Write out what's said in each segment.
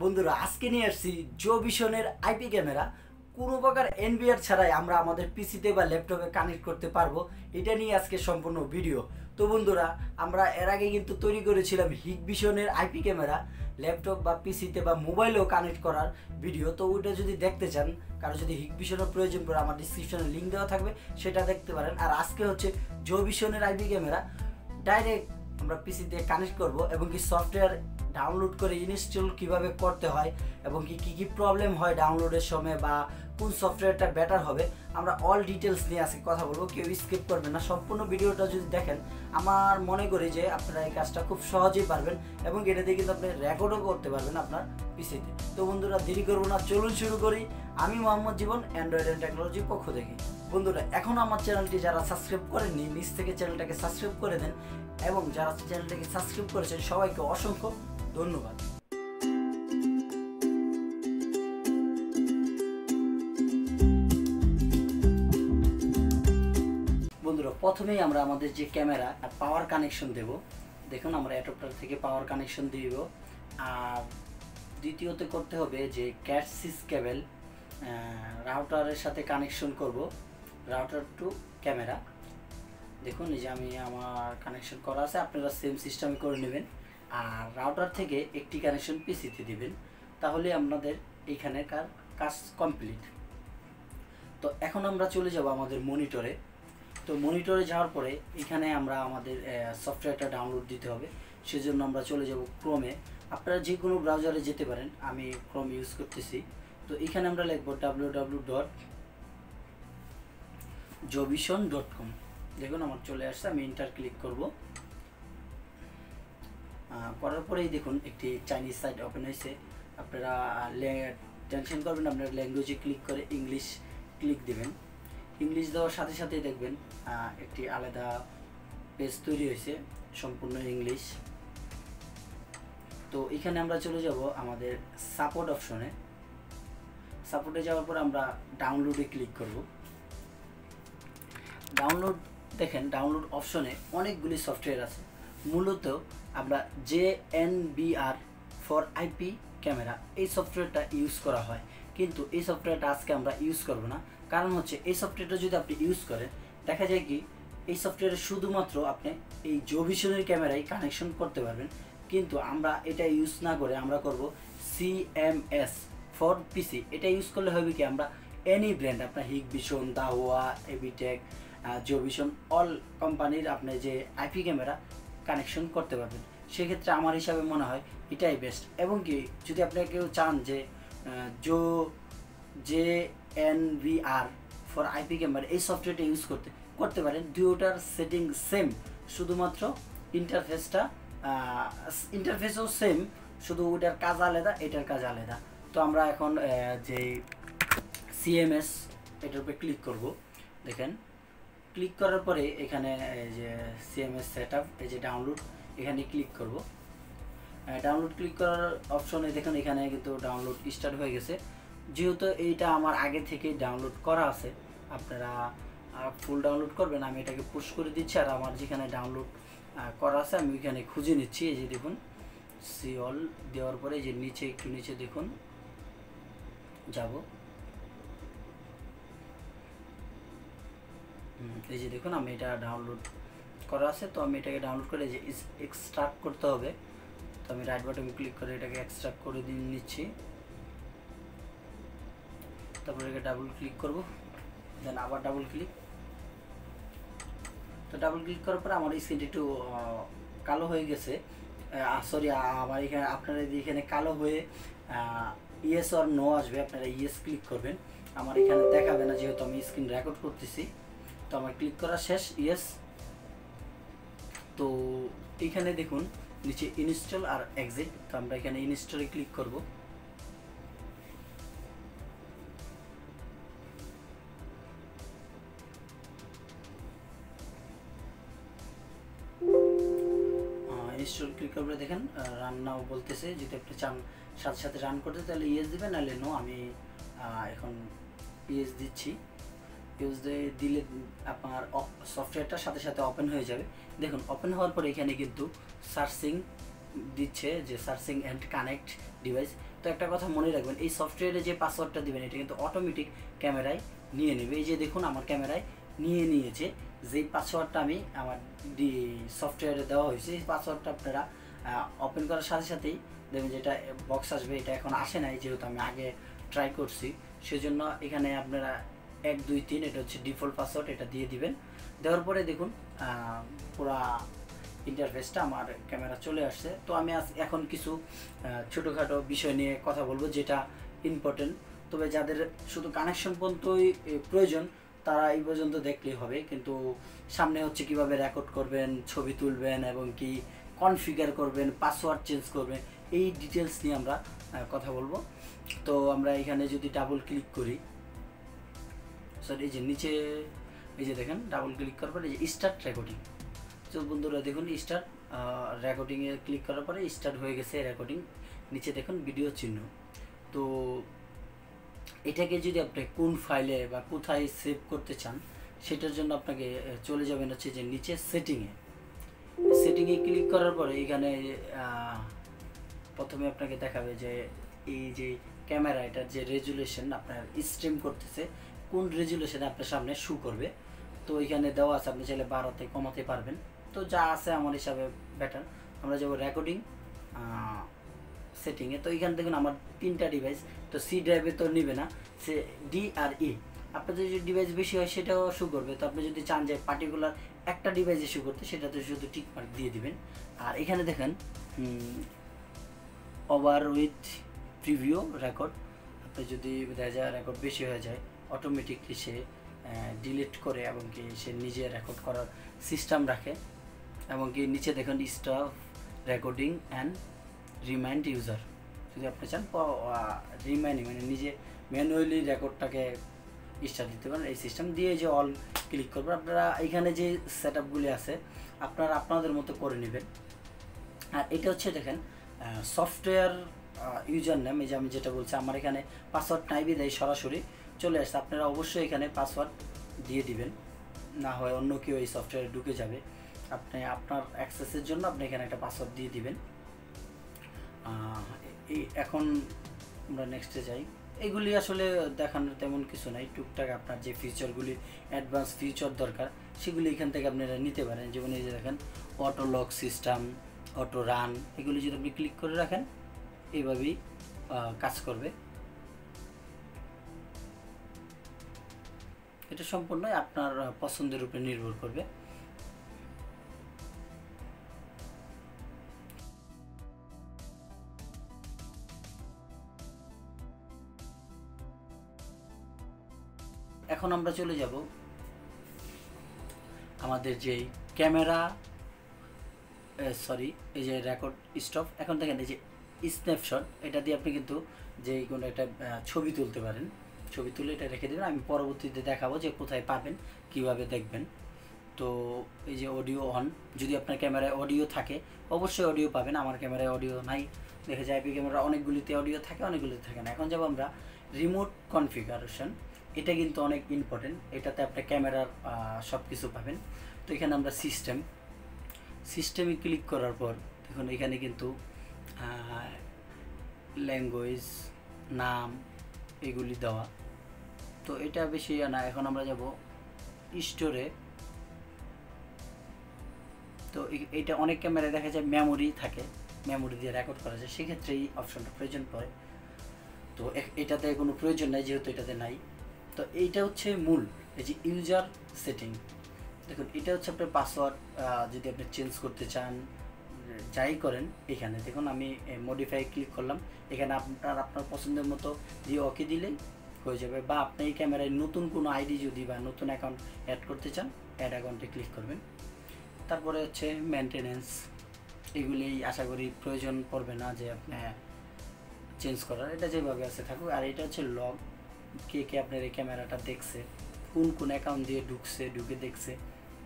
বন্ধুরা, আজকে নিয়ে আসছি জো ভিশনের আইপি ক্যামেরা। কোনো প্রকার এনবিআর ছাড়াই আমরা আমাদের পিসিতে বা ল্যাপটপে কানেক্ট করতে পারব। এটা নিয়ে আজকে সম্পূর্ণ ভিডিও তো বন্ধুরা, আমরা এর আগে কিন্তু তৈরি করেছিলাম হিগ ভিশনের আইপি ক্যামেরা। ল্যাপটপ বা পিসিতে বা মোবাইলেও কানেক্ট করার ভিডিও তো ওইটা যদি দেখতে চান, কারও যদি হিগ ভিশনের প্রয়োজন পড়ে, আমার ডিসক্রিপশনে লিঙ্ক দেওয়া থাকবে, সেটা দেখতে পারেন। আর আজকে হচ্ছে জো ভিশনের আইপি ক্যামেরা। ডাইরেক্ট আমরা পিসিতে কানেক্ট করব এবং কি সফটওয়্যার ডাউনলোড করে ইনস্টল কীভাবে করতে হয় এবং কি, কী কী প্রবলেম হয় ডাউনলোডের সময় বা কোন সফটওয়্যারটা বেটার হবে, আমরা অল ডিটেলস নিয়ে আজকে কথা বলব। কেউ স্কিপ করবেন না। সম্পূর্ণ ভিডিওটা যদি দেখেন, আমার মনে করি যে আপনারা এই কাজটা খুব সহজেই পারবেন এবং এটা দিয়ে কিন্তু আপনি রেকর্ডও করতে পারবেন আপনার পিসিতে তো বন্ধুরা, দেরি করব না, চলুন শুরু করি। আমি মোহাম্মদ জীবন অ্যান্ড্রয়েড অ্যান্ড টেকনোলজির পক্ষ থেকে। বন্ধুরা, এখন আমার চ্যানেলটি যারা সাবস্ক্রাইব করেননি নিচ থেকে চ্যানেলটাকে সাবস্ক্রাইব করে দেন এবং যারা চ্যানেলটাকে সাবস্ক্রাইব করেছেন, সবাইকে অসংখ্য ধন্যবাদ। বন্ধুরা, প্রথমেই আমরা আমাদের যে ক্যামেরা, আর পাওয়ার কানেকশন দেব। দেখুন, আমরা অ্যাডপ্টার থেকে পাওয়ার কানেকশন দিব। আর দ্বিতীয়ত করতে হবে যে ক্যাট সিস কেবল রাউটারের সাথে কানেকশন করব। রাউটার টু ক্যামেরা দেখুন, এই যে আমি আমার কানেকশন করা আছে, আপনারা সেম সিস্টেমে করে নেবেন। আর রাউটার থেকে একটি কানেকশন পিসিতে দিবেন, তাহলে আপনাদের এইখানেকার কাজ কমপ্লিট তো এখন আমরা চলে যাব আমাদের মনিটরে তো মনিটরে যাওয়ার পরে এখানে আমরা আমাদের সফটওয়্যারটা ডাউনলোড দিতে হবে। সেজন্য আমরা চলে যাব ক্রোমে আপনারা যে কোনো ব্রাউজারে যেতে পারেন, আমি ক্রোম ইউজ করতেছি। তো এখানে আমরা লিখব ডাব্লিউ ডাব্লিউ ডট জবিশন ডট কম দেখুন, আমার চলে আসছে, আমি ইন্টার ক্লিক করব। করার পরেই দেখুন একটি চাইনিজ সাইট ওপেন হয়েছে। আপনারা টেনশন করবেন আপনার ল্যাঙ্গুয়েজে ক্লিক করে ইংলিশ ক্লিক দিবেন। ইংলিশ দেওয়ার সাথে সাথেই দেখবেন একটি আলাদা পেজ তৈরি হয়েছে, সম্পূর্ণ ইংলিশ তো এখানে আমরা চলে যাব আমাদের সাপোর্ট অপশনে সাপোর্টে যাওয়ার পর আমরা ডাউনলোডে ক্লিক করব। ডাউনলোড দেখেন ডাউনলোড অপশনে অনেকগুলি সফটওয়্যার আছে। মূলত আমরা J N B for IP camera এই সফটওয়্যারটা ইউজ করা হয়। কিন্তু এই সফটওয়্যারটা আজকে আমরা ইউজ করব না। কারণ হচ্ছে এই সফটওয়্যারটা যদি আপনি ইউজ করেন, দেখা যায় কি এই সফটওয়্যারে শুধুমাত্র আপনি এই জোভিশনের ক্যামেরায় কানেকশন করতে পারবেন। কিন্তু আমরা এটা ইউজ না করে আমরা করব সিএমএস ফর পিসি এটা ইউজ করলে হবে কি আমরা এনি ব্র্যান্ড আপনার হিগ ভিশন দাহুয়া এবিটেক জোভিশন অল কোম্পানির আপনি যে আইপি ক্যামেরা কানেকশন করতে পারবেন। সেক্ষেত্রে আমার হিসাবে মনে হয় এটাই বেস্ট এবং কি, যদি আপনি কেউ চান যে জো J N V R for IP camera এই সফটওয়্যারটা ইউজ করতে করতে পারেন। দুটার সেটিং সেম শুধুমাত্র ইন্টারফেসটা ইন্টারফেসও সেম শুধু ওটার কাজ আলাদা, এটার কাজ আলাদা। তো আমরা এখন যে সিএমএস এটার উপরে ক্লিক করব। দেখেন। ক্লিক করার পরে এখানে, এই যে সিএমএস সেট আপ এই যে ডাউনলোড এখানে ক্লিক করব। ডাউনলোড ক্লিক করার অপশনে দেখুন, এখানে কিন্তু ডাউনলোড স্টার্ট হয়ে গেছে। যেহেতু এইটা আমার আগে থেকে ডাউনলোড করা আছে, আপনারা ফুল ডাউনলোড করবেন, আমি এটাকে পুশ করে দিচ্ছি, আর আমার যেখানে ডাউনলোড করা আছে, আমি ওইখানে খুঁজে নিচ্ছি, এই যে দেখুন সি অল দেওয়ার পরে যে নিচে, একটু নিচে দেখুন, যাব। এই যে দেখুন, আমি এটা ডাউনলোড করা আছে, তো আমি এটাকে ডাউনলোড করে যে এক্সট্রাক্ট করতে হবে। তো আমি রাইট বাটন ক্লিক করে এটাকে এক্সট্রাক্ট করে দিয়ে নিচ্ছি। তারপরে এটাকে ডাবল ক্লিক করব দেন আবার ডাবল ক্লিক তো ডাবল ক্লিক করার পরে আমার স্ক্রিনটা একটু কালো হয়ে গেছে। সরি আমার এখানে, আপনারা এখানে কালো হয়ে ইয়েস আর নো আসবে, আপনারা ইয়েস ক্লিক করবেন। আমার এখানে দেখাবে না, যেহেতু আমি স্ক্রিন রেকর্ড করতেছি। তো আমার ক্লিক করা শেষ ইয়েস তো এখানে দেখুন, নিচে ইনস্টল আর এক্সিট তো আমরা এখানে ইনস্টলে ক্লিক করব। ইনস্টল ক্লিক করলে দেখেন রান নাও বলতেছে, যদি আপনি চান সাথে সাথে রান করতে, তাহলে ইয়েস দিবেন, নাহলে নো আমি এখন ইয়েস দিচ্ছি। ইউজ দিলে আপনার সফটওয়্যারটার সাথে সাথে ওপেন হয়ে যাবে। দেখুন ওপেন হওয়ার পরে এখানে কিন্তু সার্চিং দিচ্ছে যে সার্চিং অ্যান্ড কানেক্ট ডিভাইস তো একটা কথা মনে রাখবেন, এই সফটওয়্যারে যে পাসওয়ার্ডটা দিবেন, এটা কিন্তু অটোমেটিক ক্যামেরায় নিয়ে নেবে। এই যে দেখুন, আমার ক্যামেরায় নিয়ে নিয়েছে। যেই পাসওয়ার্ডটা আমি আমার সফটওয়্যারে দেওয়া হয়েছে এই পাসওয়ার্ডটা আপনারা ওপেন করার সাথে সাথেই দেখবেন যেটা বক্স আসবে। এটা এখন আসে নাই, যেহেতু আমি আগে ট্রাই করছি। সেজন্য এখানে আপনারা এক, দুই, তিন, এটা হচ্ছে ডিফল্ট পাসওয়ার্ড এটা দিয়ে দিবেন। দেওয়ার পরে দেখুন পুরা ইন্টারফেসটা আমার ক্যামেরা চলে আসছে। তো আমি আজ এখন কিছু ছোটোখাটো বিষয় নিয়ে কথা বলব যেটা ইম্পর্টেন্ট তবে যাদের শুধু কানেকশন পর্যন্তই প্রয়োজন, তারা এই পর্যন্ত দেখলেই হবে। কিন্তু সামনে হচ্ছে কীভাবে রেকর্ড করবেন, ছবি তুলবেন এবং কি কনফিগার করবেন পাসওয়ার্ড চেঞ্জ করবেন, এই ডিটেলস নিয়ে আমরা কথা বলব। তো আমরা এখানে যদি ডাবল ক্লিক করি স্যার এই যে নিচে, এই যে দেখেন ডাবল ক্লিক করার পরে এই যে স্টার্ট রেকর্ডিং তো বন্ধুরা, দেখুন স্টার্ট রেকর্ডিংয়ে ক্লিক করার পরে স্টার্ট হয়ে গেছে রেকর্ডিং নিচে দেখুন ভিডিও চিহ্ন। তো এটাকে যদি আপনি কোন ফাইলে বা কোথায় সেভ করতে চান, সেটার জন্য আপনাকে চলে যাবেন হচ্ছে যে নিচে সেটিংয়ে সেটিংয়ে ক্লিক করার পরে এখানে প্রথমে আপনাকে দেখাবে যে এই যে ক্যামেরা এটার যে রেজুলেশন আপনার স্ট্রিম করতেছে কোন রেজুলেশনে আপনার সামনে শু করবে? তো এখানে দেওয়া আছে, আপনি চাইলে বাড়াতে কমাতে পারবেন। তো যা আছে আমার হিসাবে বেটার আমরা যাব রেকর্ডিং সেটিংয়ে তো এখানে দেখুন আমার তিনটা ডিভাইস তো সি ড্রাইভে তো নিবে না, সে ডি আর ই আপনার যদি ডিভাইস বেশি হয়, সেটাও শু করবে। তো আপনি যদি চান যে পার্টিকুলার একটা ডিভাইসে শু করতে সেটাতে শুধু টিক মার্ক দিয়ে দিবেন। আর এখানে দেখেন ওভার উইথ প্রিভিউ রেকর্ড আপনি যদি দেখা রেকর্ড বেশি হয়ে যায় অটোমেটিকলি সে ডিলিট করে এবং কি সে নিজে রেকর্ড করার সিস্টেম রাখে এবং কি নিচে দেখুন stuff recording and remind user যদি আপনি চান রিমাইন্ডিং মানে নিজে ম্যানুয়ালি রেকর্ডটাকে স্টার্ট দিতে পারেন, এই সিস্টেম দিয়ে যে অল ক্লিক করবেন, আপনারা এখানে যে সেট আপগুলি আছে, আপনারা আপনাদের মতো করে নেবেন। আর এটা হচ্ছে দেখেন সফটওয়্যার ইউজার নেম এই যে আমি যেটা বলছি, আমার এখানে পাসওয়ার্ড নাই দেয় সরাসরি। চলে আসছে, আপনারা অবশ্যই এখানে পাসওয়ার্ড দিয়ে দিবেন। না হয় অন্য কেউ এই সফটওয়্যারে ঢুকে যাবে। আপনি আপনার অ্যাক্সেসের জন্য আপনি এখানে একটা পাসওয়ার্ড দিয়ে দিবেন। এই এখন আমরা নেক্সটে যাই। এগুলি আসলে দেখানোর তেমন কিছু নাই। টুকটাক আপনার যে ফিচারগুলি অ্যাডভান্স ফিচার দরকার, সেগুলি এখান থেকে আপনারা নিতে পারেন। যেমন এই যে দেখেন auto lock system auto run এগুলি যদি আপনি ক্লিক করে রাখেন, এইভাবেই কাজ করবে। এটা সম্পূর্ণ আপনার পছন্দের উপরে নির্ভর করবে। এখন আমরা চলে যাব আমাদের যে ক্যামেরা সরি এই যে রেকর্ড স্টপ এখন দেখেন এই যে স্ন্যাপশট এটা দিয়ে আপনি কিন্তু যে কোনো একটা ছবি তুলতে পারেন। ছবি তুলে এটা রেখে দেবেন। আমি পরবর্তীতে দেখাবো যে কোথায় পাবেন, কীভাবে দেখবেন। তো এই যে অডিও অন যদি আপনার ক্যামেরায় অডিও থাকে, অবশ্যই অডিও পাবেন। আমার ক্যামেরায় অডিও নাই, দেখা যায় ক্যামেরা অনেকগুলিতে অডিও থাকে, অনেকগুলিতে থাকে না। এখন যাব আমরা রিমোট কনফিগারেশন এটা কিন্তু অনেক ইম্পর্টেন্ট এটাতে আপনার ক্যামেরার সব কিছু পাবেন। তো এখানে আমরা সিস্টেম সিস্টেমে ক্লিক করার পর, দেখুন এখানে কিন্তু ল্যাঙ্গুয়েজ নাম, এগুলি দেওয়া। তো এটা বেশি না, এখন আমরা যাব স্টোরে তো এটা অনেক ক্যামেরায় দেখা যায় মেমোরি থাকে মেমোরি দিয়ে রেকর্ড করা যায় সেক্ষেত্রে এই অপশনটা প্রয়োজন পড়ে। তো এটাতে কোনো প্রয়োজন নাই, যেহেতু এটাতে নাই। তো এইটা হচ্ছে মূল, এই যে ইউজার সেটিং দেখুন, এটা হচ্ছে আপনার পাসওয়ার্ড যদি আপনি চেঞ্জ করতে চান, যাই করেন, এখানে দেখুন আমি মডিফাই ক্লিক করলাম। এখানে আপনার আপনার পছন্দের মতো দিয়ে ওকে দিলেই হয়ে যাবে বা আপনি এই ক্যামেরায় নতুন কোনো আইডি যদি বা নতুন অ্যাকাউন্ট অ্যাড করতে চান অ্যাড অ্যাকাউন্টে ক্লিক করবেন। তারপরে হচ্ছে মেনটেনেন্স এগুলি আশা করি প্রয়োজন পড়বে না যে আপনি চেঞ্জ করার। এটা যেভাবে আছে থাকুক। আর এটা হচ্ছে লগ কে কে আপনার এই ক্যামেরাটা দেখছে, কোন কোন অ্যাকাউন্ট দিয়ে ঢুকছে, ঢুকে দেখছে,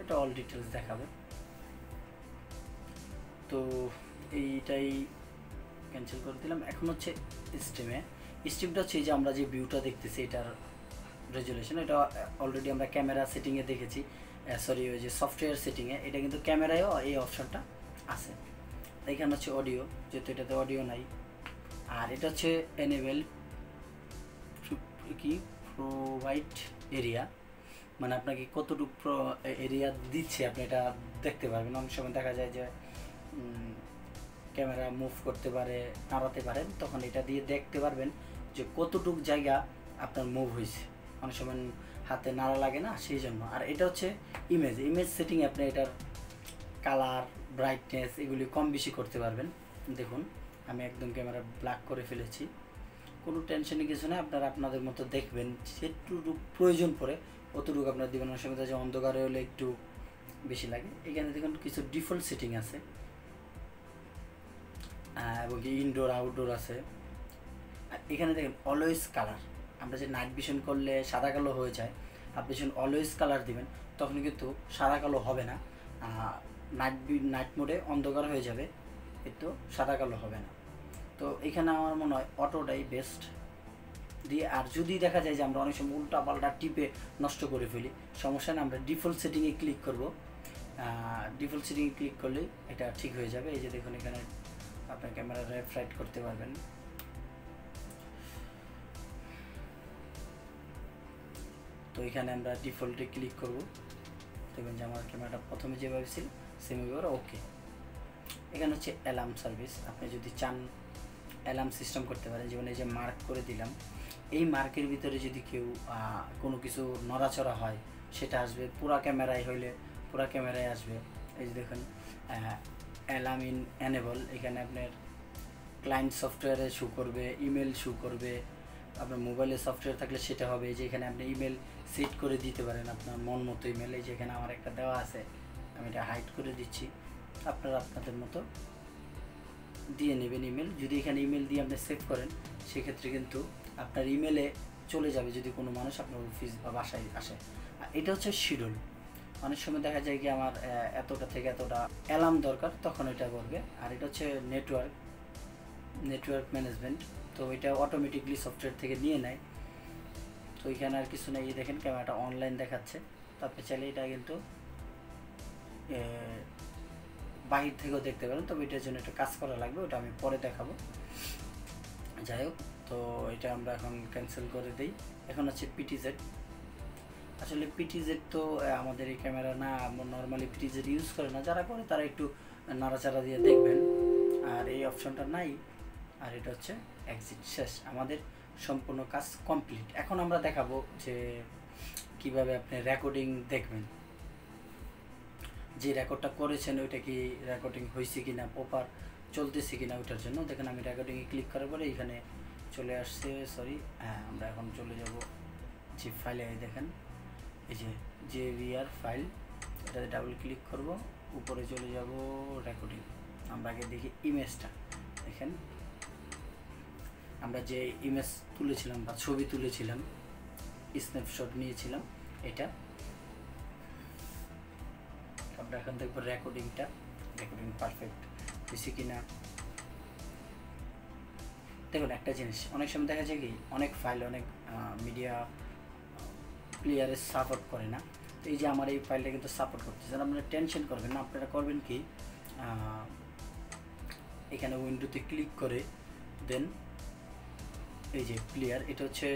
এটা অল ডিটেলস দেখাবে। তো এইটাই ক্যান্সেল করে দিলাম। এখন হচ্ছে স্ট্রিমে স্ট্রিমটা হচ্ছে যে আমরা যে ভিউটা দেখতেছি, এটার রেজুলেশন এটা অলরেডি আমরা ক্যামেরা সেটিংয়ে দেখেছি। সরি ওই যে সফটওয়্যার সেটিংয়ে এটা কিন্তু ক্যামেরায়ও এই অপশনটা আছে। এখানে হচ্ছে অডিও যেহেতু এটাতে অডিও নাই। আর এটা হচ্ছে এনেবেল কি? প্রোভাইড এরিয়া মানে আপনাকে কতটুকু এরিয়া দিচ্ছে, আপনি এটা দেখতে পারবেন। অনেক সময় দেখা যায় যে ক্যামেরা মুভ করতে পারে, নাড়াতে পারেন, তখন এটা দিয়ে দেখতে পারবেন। যে কতটুক জায়গা আপনার মুভ হয়েছে। অনেক সময় হাতে নাড়া লাগে না, সেই জন্য। আর এটা হচ্ছে ইমেজ ইমেজ সেটিং আপনি এটার কালার ব্রাইটনেস এগুলি কম বেশি করতে পারবেন। দেখুন, আমি একদম ক্যামেরা ব্ল্যাক করে ফেলেছি। কোনো টেনশনই কিছু না আপনারা আপনাদের মতো দেখবেন। যেটুকু প্রয়োজন পড়ে, অতটুকু আপনার দিবেন। অনেক সময় অন্ধকারে হলে একটু বেশি লাগে। এখানে দেখুন, কিছু ডিফল্ট সেটিং আছে। এবং ইনডোর আউটডোর আছে। এখানে দেখেন অলওয়েজ কালার আমরা যে নাইট ভিশন করলে সাদা কালো হয়ে যায়, আপনি যখন অলওয়েজ কালার দিবেন, তখন কিন্তু সাদা কালো হবে না। নাইট নাইট মোডে অন্ধকার হয়ে যাবে, কিন্তু সাদা কালো হবে না। তো এখানে আমার মনে হয় অটোটাই বেস্ট দিয়ে আর যদি দেখা যায় যে আমরা অনেক সময় উল্টা পাল্টা টিপে নষ্ট করে ফেলি, সমস্যা না, আমরা ডিফল্ট সেটিংয়ে ক্লিক করব। ডিফল্ট সেটিংয়ে ক্লিক করলে এটা ঠিক হয়ে যাবে। এই যে দেখুন, এখানে আপনার ক্যামেরা রেফ্রাইট করতে পারবেন। তো এখানে আমরা ডিফল্টে ক্লিক করব। দেখবেন যে আমার ক্যামেরাটা প্রথমে যেভাবে ছিল সেমভাবে ওকে এখানে হচ্ছে অ্যালার্ম সার্ভিস আপনি যদি চান অ্যালার্ম সিস্টেম করতে পারেন, যেমন এই যে মার্ক করে দিলাম, এই মার্কের ভিতরে যদি কেউ কোনো কিছু নড়াচড়া হয়, সেটা আসবে পুরা ক্যামেরায় হইলে, পুরা ক্যামেরায় আসবে। এই যে দেখুন অ্যালার্ম ইন অ্যানেবল এখানে আপনার ক্লায়েন্ট সফটওয়্যারে শু করবে ইমেল শু করবে আপনার মোবাইলে সফটওয়্যার থাকলে সেটা হবে যে এখানে আপনি ইমেল সেট করে দিতে পারেন আপনার মন মতো ইমেল এই যে এখানে আমার একটা দেওয়া আছে, আমি এটা হাইড করে দিচ্ছি। আপনারা আপনাদের মতো দিয়ে নেবেন ইমেল যদি এখানে ইমেল দিয়ে আপনি সেভ করেন, সেক্ষেত্রে কিন্তু আপনার ইমেলে চলে যাবে যদি কোনো মানুষ আপনার অফিস বা বাসায় আসে। এটা হচ্ছে শিডিউল। অনেক সময় দেখা যায় কি আমার এতটা থেকে এতটা অ্যালার্ম দরকার, তখন এটা করবে। আর এটা হচ্ছে নেটওয়ার্ক নেটওয়ার্ক ম্যানেজমেন্ট তো এটা অটোমেটিকলি সফটওয়্যার থেকে নিয়ে নেয়। তো এখানে আর কিছু নেই দেখেন ক্যামেরাটা অনলাইন দেখাচ্ছে। তারপরে চাইলে এটা কিন্তু বাহির থেকেও দেখতে পারেন। তবে এটার জন্য একটা কাজ করা লাগবে, ওটা আমি পরে দেখাবো। যাই হোক, তো এটা আমরা এখন ক্যান্সেল করে দিই। এখন হচ্ছে পিটিজেড আসলে পিটিজেড তো আমাদের এই ক্যামেরা না নর্মালি পিটিজেড ইউজ করে না। যারা করে তারা একটু নাড়াচাড়া দিয়ে দেখবেন। আর এই অপশনটা নাই। আর এটা হচ্ছে এক্সিট শেষ। আমাদের সম্পূর্ণ কাজ কমপ্লিট এখন আমরা দেখাবো যে কীভাবে আপনি রেকর্ডিং দেখবেন। যে রেকর্ডটা করেছেন, ওইটা কি রেকর্ডিং হয়েছে কি না প্রপার চলতেছে কি না ওইটার জন্য। দেখেন আমি রেকর্ডিংয়ে ক্লিক করার পরে এখানে চলে আসছে সরি হ্যাঁ আমরা এখন চলে যাব যে ফাইলে দেখেন। এই যে যে ভিআর ফাইল এটাতে ডাবল ক্লিক করব, উপরে চলে যাব রেকর্ডিং আমরা আগে দেখি ইমেজটা দেখেন আমরা যে ইমেজ তুলেছিলাম বা ছবি তুলেছিলাম স্ন্যাপশট নিয়েছিলাম, এটা। আমরা এখন দেখব রেকর্ডিংটা রেকর্ডিং পারফেক্ট হয়েছে কি না? দেখুন, একটা জিনিস, অনেক সময় দেখা যায় কি, অনেক ফাইল অনেক মিডিয়া প্লেয়ারের সাপোর্ট করে না। তো এই যে আমার এই ফাইলটা কিন্তু সাপোর্ট করতেছে। আপনারা টেনশন করবেন না, আপনারা করবেন কি এখানে উইন্ডোতে ক্লিক করে দেন এই যে প্লেয়ার এটা হচ্ছে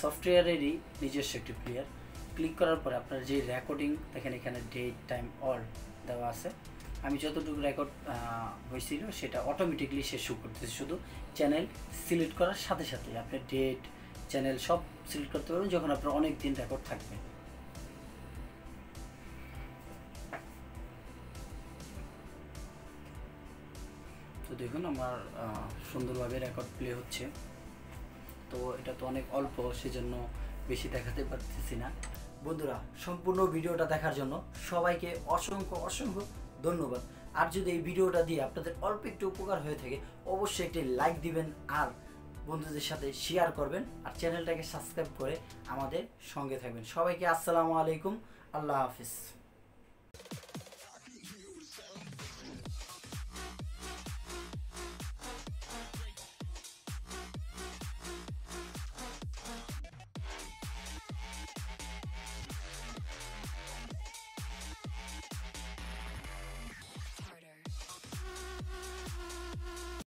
সফটওয়্যারেরই নিজস্ব একটি প্লেয়ার ক্লিক করার পরে আপনার যে রেকর্ডিং দেখেন এখানে ডেট টাইম অল দেওয়া আছে। আমি যতটুকু রেকর্ড হয়েছিল সেটা অটোমেটিকলি সে শু করতেছে। শুধু চ্যানেল সিলেক্ট করার সাথে সাথে আপনি ডেট চ্যানেল সব সিলেক্ট করতে পারবেন যখন আপনার অনেক দিন রেকর্ড থাকবে। তো দেখুন আমার সুন্দরভাবে রেকর্ড প্লে হচ্ছে। তো এটা তো অনেক অল্প, সেজন্য বেশি দেখাতে পারতেছি না। বন্ধুরা, সম্পূর্ণ ভিডিওটা দেখার জন্য সবাইকে অসংখ্য অসংখ্য ধন্যবাদ। আর যদি এই ভিডিওটা দিয়ে আপনাদের অল্প একটু উপকার হয়ে থাকে, অবশ্যই একটি লাইক দিবেন আর বন্ধুদের সাথে শেয়ার করবেন আর চ্যানেলটাকে সাবস্ক্রাইব করে আমাদের সঙ্গে থাকবেন। সবাইকে আসসালামু আলাইকুম, আল্লাহ হাফিজ।